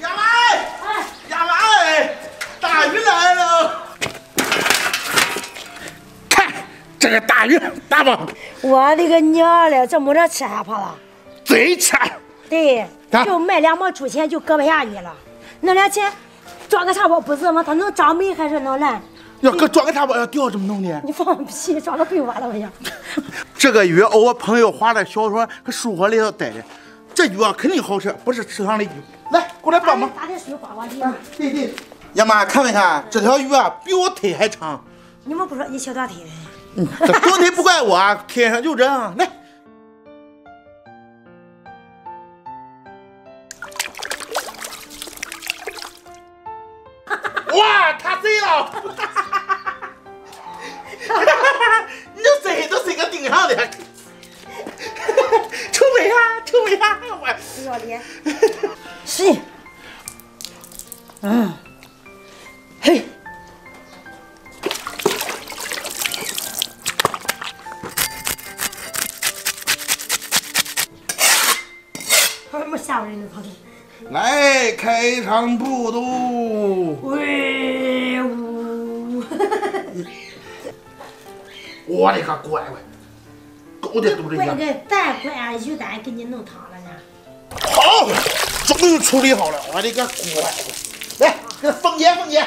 亚麻，亚麻哎，大鱼来了！看这个大鱼大不？我的个娘嘞，这没这吃还怕了？真吃！对，啊就卖两毛出钱就搁不下你了。那俩钱装个茶包不是吗？它能长霉还是能烂？要搁装个茶包要掉怎么弄的？你放屁，装个被窝了我想。这个鱼我朋友画的小说搁书盒里头逮的，这鱼啊肯定好吃，不是池塘的鱼。来，过来帮忙。打点水刮刮地。对对。呀妈，看没看这条鱼啊，比我腿还长。你们不说你小短腿的？嗯，这短腿不怪我啊，天生就这样。来。来开场步都。喂呜！我的个乖乖，狗的肚子乖样。个蛋乖鱼蛋给你弄汤了呢。好，终于处理好了，我的个乖乖。来，给它封严封严，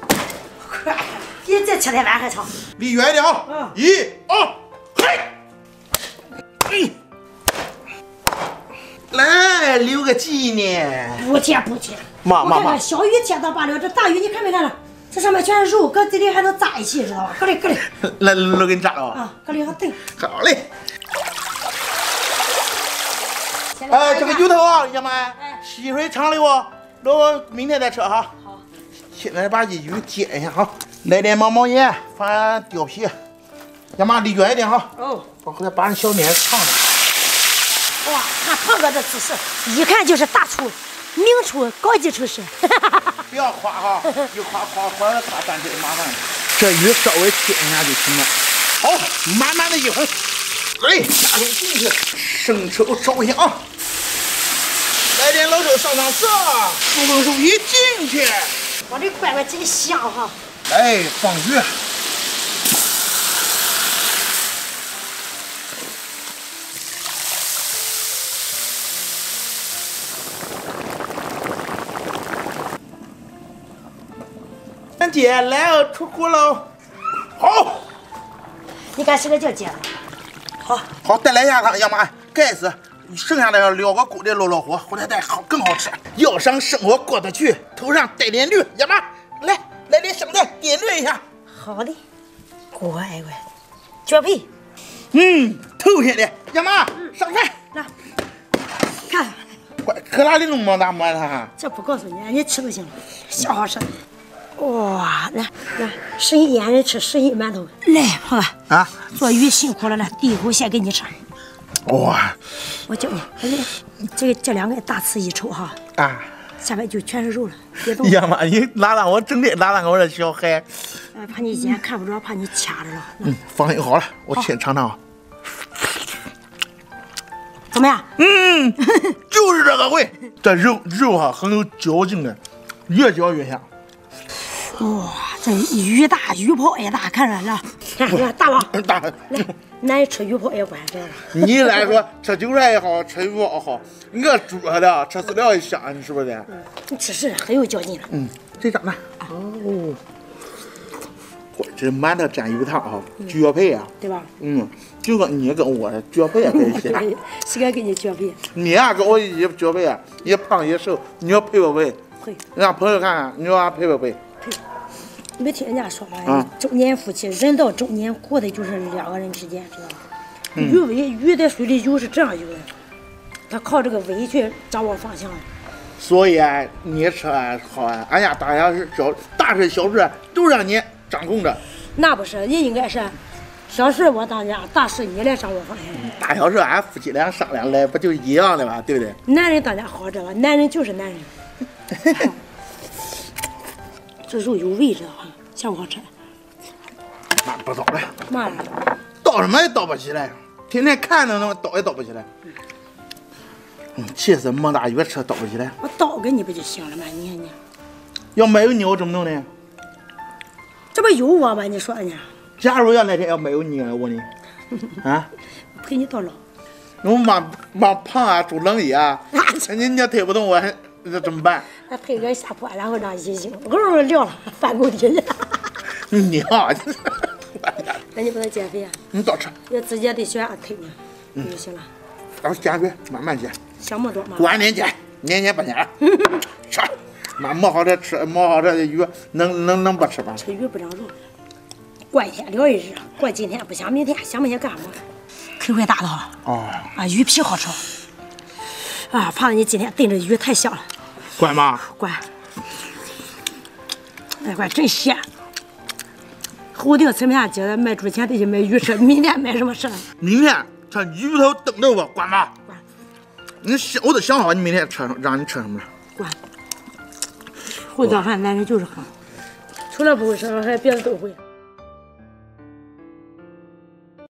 快，比这吃的碗还长。离远一点啊！嗯一、二，来留个纪念。不贴不贴。妈妈小鱼贴倒罢了，这大鱼你看没看着？这上面全是肉，搁嘴里还能扎一起，知道吧？搁里搁里来，都给你扎了。啊，搁里还炖。好嘞。哎，这个鱼头啊，爷们哎，吸水长流啊，等我明天再吃哈。好。现在把这鱼煎一下哈，来点毛毛盐，放貂皮。爷妈离远一点哈，哦，我回来把那小面烫了。哇，看胖哥这姿势，一看就是大厨、名厨、高级厨师。不要夸哈，一夸夸夸了大半天麻烦了。这鱼稍微煎一下就行了。好，满满的一盆。哎，加入进去，生抽烧一下啊。来点老抽上上色，猪肉肉一进去，我的乖乖真香哈！来放鱼。三姐来哦，出锅喽！好，你看是个叫姐的，好，好，再来一下它，要妈盖死，剩下的要撂个锅里落落火，回来再好更好吃。要想生活过得去，头上带点绿，要妈来来点香菜点缀一下。好的，乖乖，脚皮嗯，头下的，要妈上菜。来，看，快，可哪里弄么大馍它？这不告诉你，你吃就行了，小好吃。哇，来来，十一烟人吃十一馒头，来，胖哥，啊，做鱼辛苦了，来，第一口先给你吃。哇我教你，哎呀这个这两个大刺一抽哈，啊！下面就全是肉了，别动。呀妈，你拉拉我整天拉拉我这小孩？哎，怕你眼看不着，怕你掐着了。嗯，放心好了，我先尝尝啊。怎么样？嗯，就是这个味，这肉肉哈很有嚼劲的，越嚼越香。哇，这鱼大鱼泡也大，看着了，看看大王，大，来，男人吃鱼泡也管知道吧？你来说 吃韭菜也好，吃鱼也好，我煮的吃饲料也香，你是不是？你吃是很有嚼劲的。嗯，这张吧。哦，我这馒头蘸鱼汤哈，绝配啊！对吧？嗯，就跟你跟我绝配啊，在一起。谁敢跟你绝配？你呀、跟我一绝配啊，也胖也瘦，你要配不配？会，让朋友看看，你说俺配不配？没听人家说吗？啊中年夫妻，人到中年过的就是两个人之间，知道吧？嗯鱼尾鱼在水里游是这样游的，它靠这个尾去掌握方向。所以啊，你吃啊好啊，俺家大小事小大事小事都让你掌控着，那不是，你应该是小事我当家，大事你来掌握方向。大小事俺夫妻俩商量来，不就一样的吗？对不对？男人当家好着吧？男人就是男人。这肉有味，知道吧？香不好吃？那不早了，妈了，倒什么也倒不起来，天天看着那么倒也倒不起来。嗯，气死孟大越吃倒不起来。我倒给你不就行了吗？你看你，要没有你我怎么弄呢？这不有我吗？你说呢？假如要那天要没有你了，我呢？啊？陪你到老。我妈妈胖啊，住冷椅啊，你你要推不动我，还那怎么办？还推个下坡，然后让一行，哦撂了，翻沟底去。你啊！那你不能减肥啊？你多吃。要直接得学俺推呢，就行了。咱减肥，慢慢减。想么多嘛？过完年减，年年不减。吃，妈磨好这吃，磨好这鱼，能能能不吃吗？吃鱼不长肉。过一天聊一日，过今天不想明天，想明天干么？口味大的哈。哦。啊，鱼皮好吃。啊，胖子，你今天炖这鱼太香了。乖吗？乖。那块真鲜。后定吃不下今卖猪钱得去买鱼吃，明天买什么吃？明天吃鱼头炖豆腐，管吗？管。你想，我都想好你明天吃让你吃什么了。管。会做饭男人就是好，除了不会吃，还别的都会。